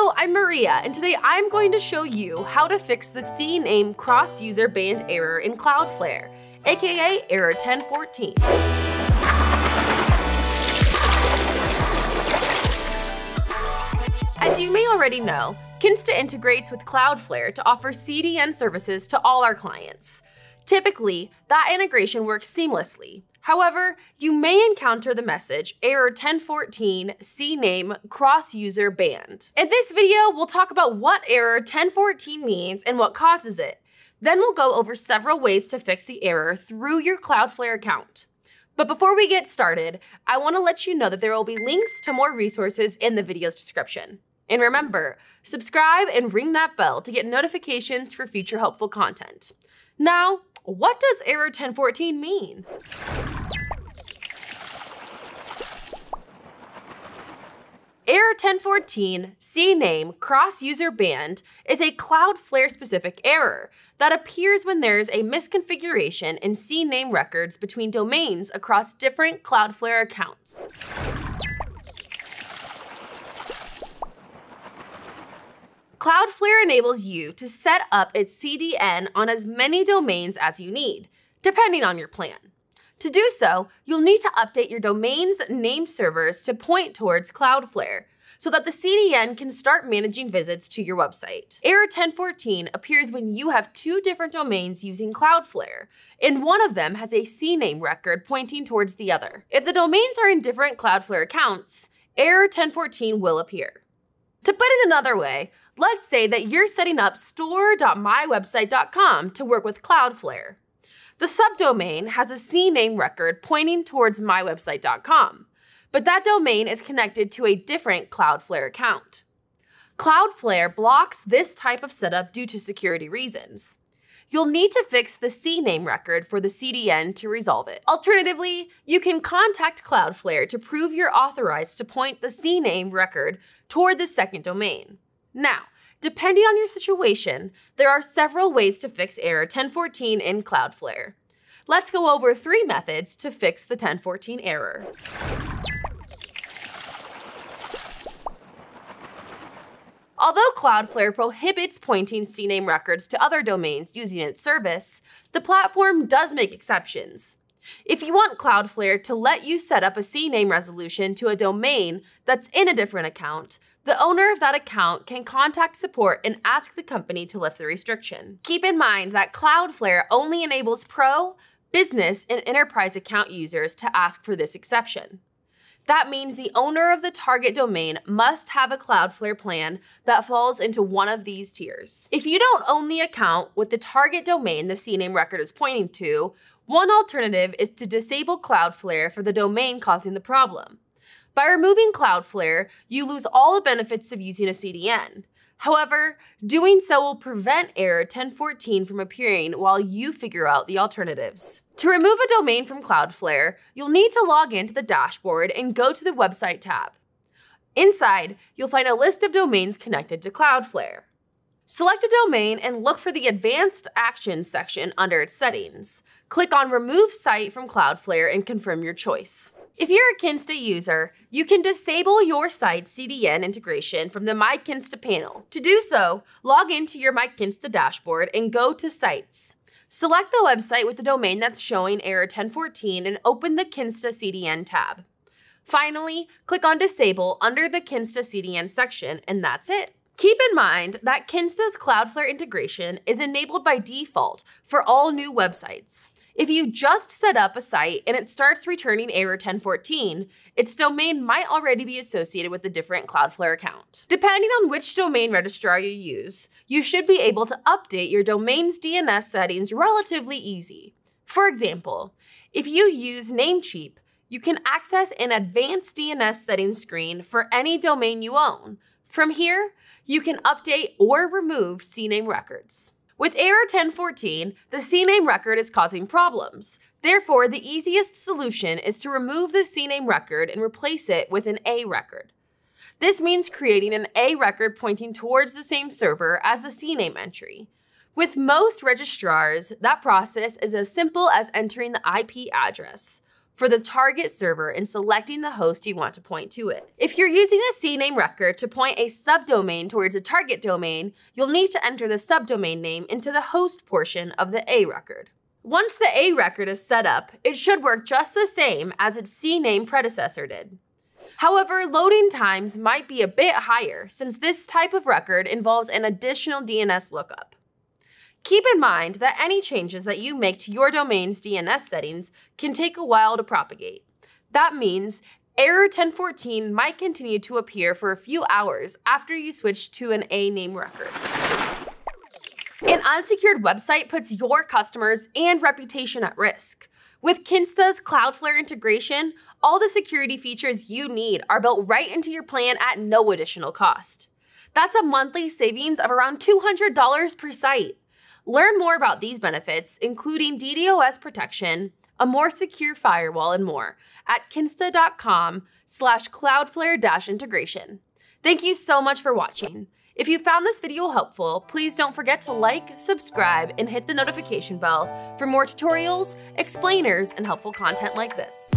Hello, I'm Maria, and today I'm going to show you how to fix the CNAME cross-user banned error in Cloudflare, aka error 1014. As you may already know, Kinsta integrates with Cloudflare to offer CDN services to all our clients. Typically, that integration works seamlessly, However, you may encounter the message error 1014 CNAME cross user banned. In this video, we'll talk about what error 1014 means and what causes it. Then we'll go over several ways to fix the error through your Cloudflare account. But before we get started, I want to let you know that there will be links to more resources in the video's description. And remember, subscribe and ring that bell to get notifications for future helpful content. Now, what does error 1014 mean? Error 1014 CNAME cross-user banned is a Cloudflare specific error that appears when there's a misconfiguration in CNAME records between domains across different Cloudflare accounts. Cloudflare enables you to set up its CDN on as many domains as you need, depending on your plan. To do so, you'll need to update your domain's name servers to point towards Cloudflare so that the CDN can start managing visits to your website. Error 1014 appears when you have two different domains using Cloudflare, and one of them has a CNAME record pointing towards the other. If the domains are in different Cloudflare accounts, error 1014 will appear. To put it another way, let's say that you're setting up store.mywebsite.com to work with Cloudflare. The subdomain has a CNAME record pointing towards mywebsite.com, but that domain is connected to a different Cloudflare account. Cloudflare blocks this type of setup due to security reasons. You'll need to fix the CNAME record for the CDN to resolve it. Alternatively, you can contact Cloudflare to prove you're authorized to point the CNAME record toward the second domain. Now, Depending on your situation, there are several ways to fix error 1014 in Cloudflare. Let's go over three methods to fix the 1014 error. Although Cloudflare prohibits pointing CNAME records to other domains using its service, the platform does make exceptions. If you want Cloudflare to let you set up a CNAME resolution to a domain that's in a different account, the owner of that account can contact support and ask the company to lift the restriction. Keep in mind that Cloudflare only enables pro, business, and enterprise account users to ask for this exception. That means the owner of the target domain must have a Cloudflare plan that falls into one of these tiers. If you don't own the account with the target domain the CNAME record is pointing to, one alternative is to disable Cloudflare for the domain causing the problem. By removing Cloudflare, you lose all the benefits of using a CDN. However, doing so will prevent error 1014 from appearing while you figure out the alternatives. To remove a domain from Cloudflare, you'll need to log into the dashboard and go to the Website tab. Inside, you'll find a list of domains connected to Cloudflare. Select a domain and look for the Advanced Actions section under its settings. Click on Remove Site from Cloudflare and confirm your choice. If you're a Kinsta user, you can disable your site's CDN integration from the My Kinsta panel. To do so, log into your My Kinsta dashboard and go to Sites. Select the website with the domain that's showing error 1014 and open the Kinsta CDN tab. Finally, click on Disable under the Kinsta CDN section, and that's it. Keep in mind that Kinsta's Cloudflare integration is enabled by default for all new websites. If you just set up a site and it starts returning error 1014, its domain might already be associated with a different Cloudflare account. Depending on which domain registrar you use, you should be able to update your domain's DNS settings relatively easy. For example, if you use Namecheap, you can access an advanced DNS settings screen for any domain you own. From here, you can update or remove CNAME records. With error 1014, the CNAME record is causing problems. Therefore, the easiest solution is to remove the CNAME record and replace it with an A record. This means creating an A record pointing towards the same server as the CNAME entry. With most registrars, that process is as simple as entering the IP address. For the target server and selecting the host you want to point to it. If you're using a CNAME record to point a subdomain towards a target domain, you'll need to enter the subdomain name into the host portion of the A record. Once the A record is set up, it should work just the same as its CNAME predecessor did. However, loading times might be a bit higher since this type of record involves an additional DNS lookup. Keep in mind that any changes that you make to your domain's DNS settings can take a while to propagate. That means error 1014 might continue to appear for a few hours after you switch to an A name record. An unsecured website puts your customers and reputation at risk. With Kinsta's Cloudflare integration, all the security features you need are built right into your plan at no additional cost. That's a monthly savings of around $200 per site. Learn more about these benefits, including DDoS protection, a more secure firewall, and more at kinsta.com slash cloudflare integration. Thank you so much for watching. If you found this video helpful, please don't forget to like, subscribe, and hit the notification bell for more tutorials, explainers, and helpful content like this.